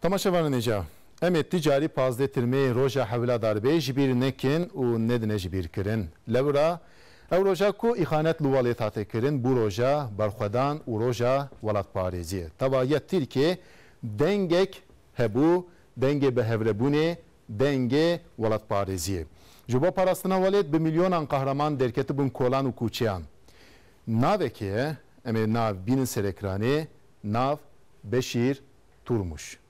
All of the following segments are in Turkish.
Tamaşavanı neca. Em ticari pazdetirmê roja hewla darbê ji bîr nekin û nedine ji bîr kirin. Lewra ew roja ku îxanet li walê hatê kirin bû roja berxwedan û roja welatparêziyê. Teva yek Tirkiye dengek hebû dengê bi hevrebûnê dengê welatparêziyê. Ji bo parastina welêt bi milyonan qehreman derketibûn kolan û kûçeyan. Navekê em ê nav bînin ser ekranê nav Beşir Turmuş.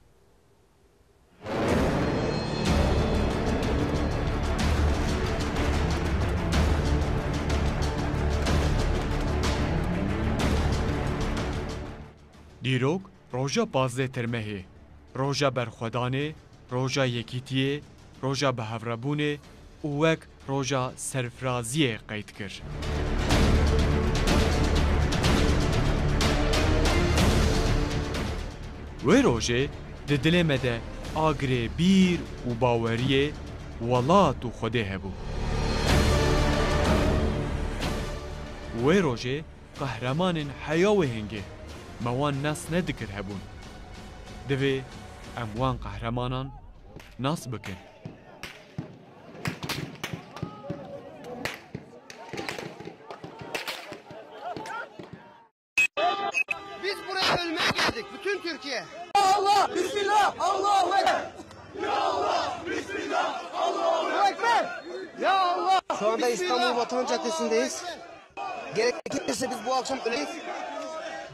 دیروک روژا بازده ترمهی روژا برخودانه روژا یکیتیه روژا بهوربونه و وک روژا سرفرازیه قید کر. وی روژه ده دلی مده آگره بیر و باوریه ولات و خوده هبو وی روژه قهرمان حیاوه هنگه nas nedikir hebûn. Divê em wan qehremanan nas bikin. Biz buraya ölmeye geldik. Bütün Türkiye. Allah, Bismillah, Allahu Ekber. Ya Allah. Şu anda İstanbul Vatan Caddesi'ndeyiz. Gerekirse biz bu akşam öleyiz.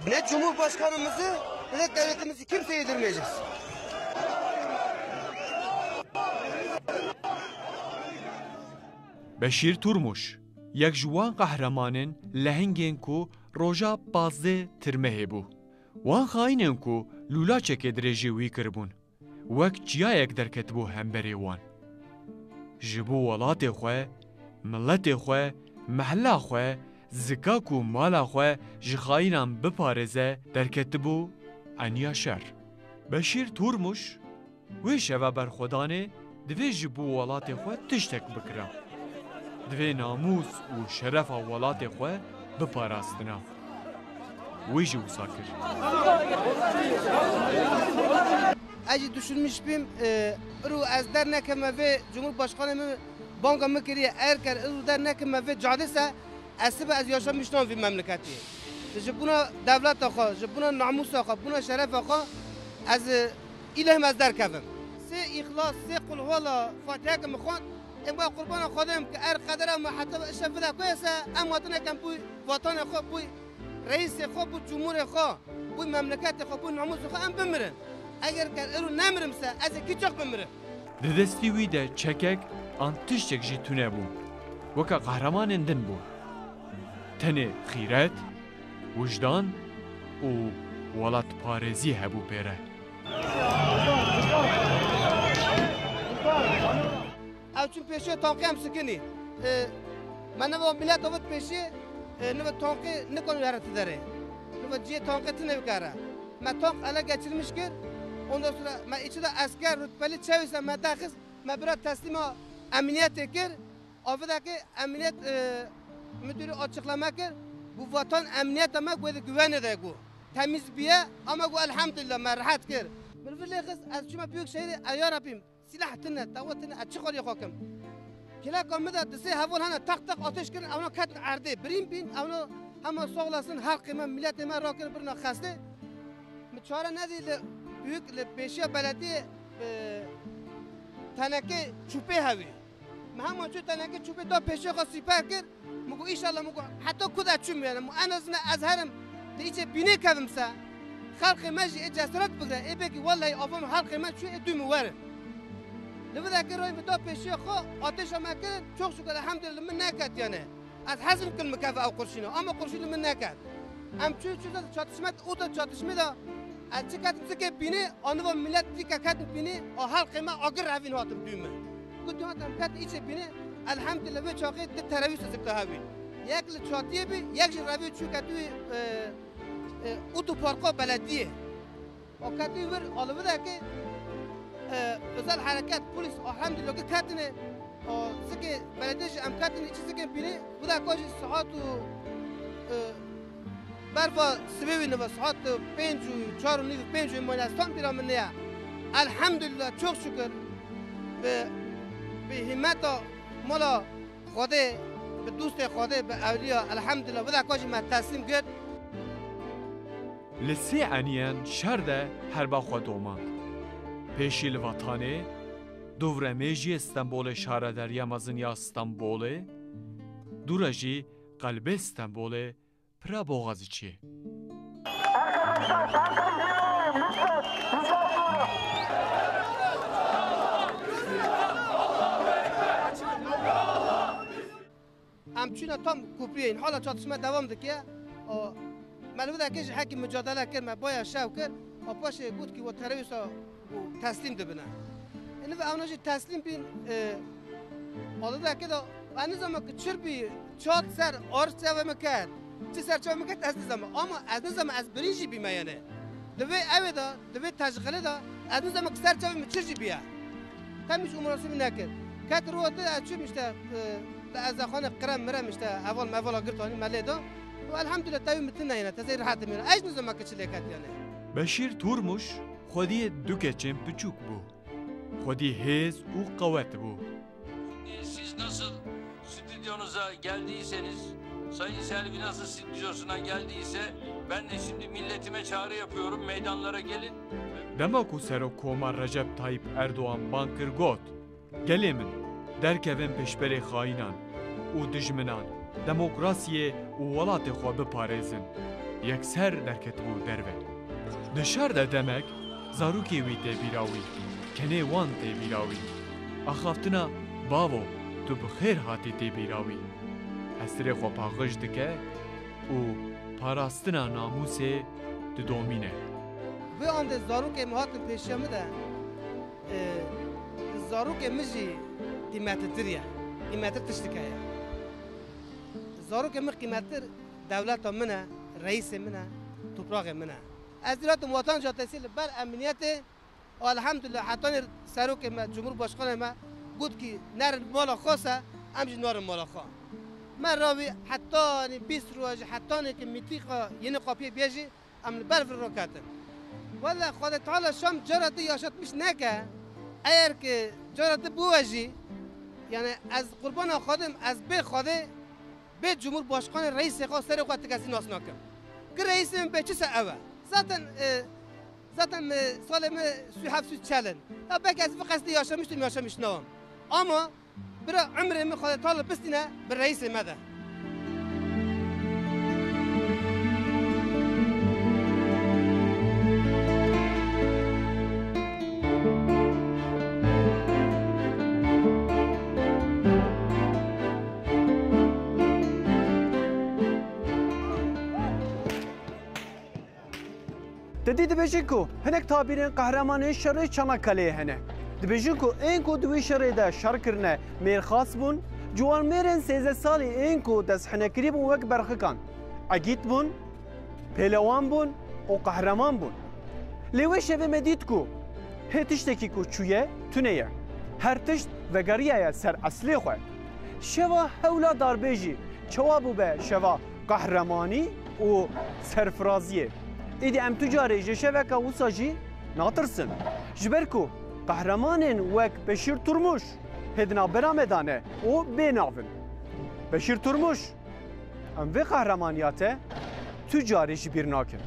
Ne Cumhurbaşkanımızı ne de devletimizi kimseye yedirmeyeceğiz. Beşîr Turmuş yek ji wan qehremanên lehengên ku roja bazê tirmehê bû. Wan xaînên ku lûlaçekê dirêjî wî kiribûn. Wek çiyayek derketibû hemberê wan. Ji bo welatê xwe, milletê xwe, mehla xwe, zika ku mala xwe ji xaînan biparêze derketibû eniya şer. Beşîr Turmuş wê şeva berxwedanê divê ji bo welatê xwe tiştek bikira. divê namûs û şerefa welatê xwe biparastina. Wî jî wisa kir. Eci düşünmüş bim, e, ru ez der nekeme ve Cumhurbaşkanımı banka mı kiriye eğer ker ru der nekeme ve cadise اسب از یاشا میشنم وی مملکتی. جبونا دولت آقا جبونا ناموس آقا بونا شرف آقا از ایله از در کفم سه اخلاص سه قل والا فاتحه که مخوان اما قربان خودم که ار قدر ما حتی شفده کویسه ام وطن کم بو وطن خود بو رئیس خود بو جمهور خود بو مملکت خود بو ناموس خود ام بمیرم اگر که ارو نمرم سه از کی چق بمیرم دستی وی ده چکک آن تشتک جی تونه بو. وکا قهرمان اندن بو. Tenê xîret, wijdan û welatparêzî hebû pêre. Ev çün peşe tankı em sikini. Men neva milletovat peşe neva tankı ne konu yaratı dere. Neva ciye tankı tine bikara. Me tank ele geçirmiş kir. Ondan sonra me içi de asker rütbeli çevise me daxiz me bira teslima emniyet kir. Afidaki emniyet müdürü açıklama ki bu vatan emniyet ama bu güvenidir bu. Temizliğe ama bu elhamdülillah merhat kir. Mülfirli kız az şuma büyük şehri ayar yapayım. Silah tını, davetini açık oluyor hakim. Kila komida dese havul hana tak tak ateş kirin avno kat ardı. Birin bin avno hama soğlasın halkıma millet hemen rakir birine kastı. Çare ne değil büyük beşiye belediye تنکه چوپه هوی ما هم چو تنکه چوپه دا پیشه خواست سیپر کرد میگو ایشالله میگو حتی خود اچون میانم من از از هرم دیگه بینه کردم سه خلق مجی ای جسارت بگره ای بگی والله آفام خلق من چون ای دوی موره لبدا که روی بدا پیشی خو آتش ما کرد چوخ شکر الحمدلله من نکرد یعنی از حزم کن مکافه او قرشینو اما قرشینو من نکرد ام چون چون چاتشمت او تا چاتشمه دا از چه کتن که بینه آنو و ملت دیگه کتن بینه آ حلق ما آگر روین هاتم دویمه گفتم هاتم کتن ایچه بینه الحمدلله به چاقی ده ترویس زکه هاوی یک لچاتیه بی یک جی روی چو توی اوتو پارقا بلدیه. و کتوی بر آلوه ده که ازال حرکت پولیس الحمدلله که ki سکه o sıkı belediye چیزی که بینه biri bu da koşu بر برفا سببی نو ساعت پینج و چهار و نیو پینج و مولستان پیرامن نیا الحمدلله چوک شکر. به به همتا مالا خدا به دوست خدا به اولیا الحمدلله بده کاجی من تسلیم کرد Li sê eniyên şer de herba xwe domand. Pêşî li vatanê, Duvremê jî Stenbolê şare derya mezin ya Stenbolê, dûre jî qelbê Stenbolê pira boğazî çê. همچنین تام کوپری این حالا چاتشما دوام دکه و معلومه که حکی مجادله کرد ما باید شو کرد و پاش بود که و ترویسا تسلیم ده بنا اینو اونا جی تسلیم بین حالا که دا نظام که چر بی چات سر آرش چاوه مکرد چه سر چاوه مکرد از نظام اما از نظام از برینجی بی میانه دوی اوه دا دوی تشغله دا از نظام که سر چاوه مچر جی بیا تمیش امراسمی نکرد کت رو از چه میشته از خانه قرم مرم میشته اول مولا گرتانی ملی دا و الحمدلله تاوی متن نه تزیر راحت میره اج نظام که چلی کت یانه Beşir Turmuş xwediyê du keçên biçûk bû. Xwedî hêz û qewet bû. Siz nasıl stüdyonuza geldiyseniz, Sayın Selvi nasıl stüdyosuna geldiyse ben de şimdi milletime çağrı yapıyorum. Meydanlara gelin. Dema ku Serokoma Recep Tayyip Erdoğan ban kir got. Gelê min derkevin pêşberê xaînan Û dijminan demokrasiyê û welatê xwe biparêzin. Yekser derketibû derve. Di şer de demek zarokê wî tê bîrawî, kenê wan tê bîrawî. Axaftina bavo tu bi xêr hatî tê bîrawî. Hestirê xwe paxij dike û parastina namûsê didomîne. و آن ده زاروک مهاتم پیشیامه ده زاروک مجی قیمت تریه قیمت تشتکه زاروک مخ قیمت دولت منه رئیس منه توپراغ منه. از دیرات موطن جا تحصیل بر امنیت الحمدلله حتی سروک ما جمهور باشخانه ما گفت که نر مالا خاصه همچنین نار مالا خواه من راوی حتی 20 روز حتی که میتیقا یه قاپیه بیجی امن برف رو کردم ولی خدا تعالی شام جرأت یاشت میش نکه اگر که جرأت بوجی یعنی از قربان خادم از به خاده به جمهور باشقان رئیس خواه سر خواه تکسی ناس نکم که رئیس من به چه چیز اوه؟ زاتن زاتن سال من سوی هفت سوی چلن. تا به کسی فقصد یاشمش دیم یاشمش نوام. اما برای عمر من خواه طالب بستینه به رئیس مده ددی بچه کو هنک تابیرین قهرمان شر چنکلی هنه دبچه کو این کو دوی شر ده شر کرنه میر خاص بون جوان میرن سیزه سالی این کو دست هنکری بون وک برخکان عگیت بون پلوان بون و قهرمان بون لیوی شوی مدید کو هتشتکی کو چویه تونیه هر تشت وگریه یا سر اصلی خواه شوا هولا داربیجی چوا بو به شوا قهرمانی و سرفرازیه ایدی ام تجاری جشوکا وسا جی ناترسن جبرکو قهرمانین وک بشیر ترموش هدنا برامدانه او بیناون بشیر ترموش ام وی قهرمانیاته تجاری جبیر ناکن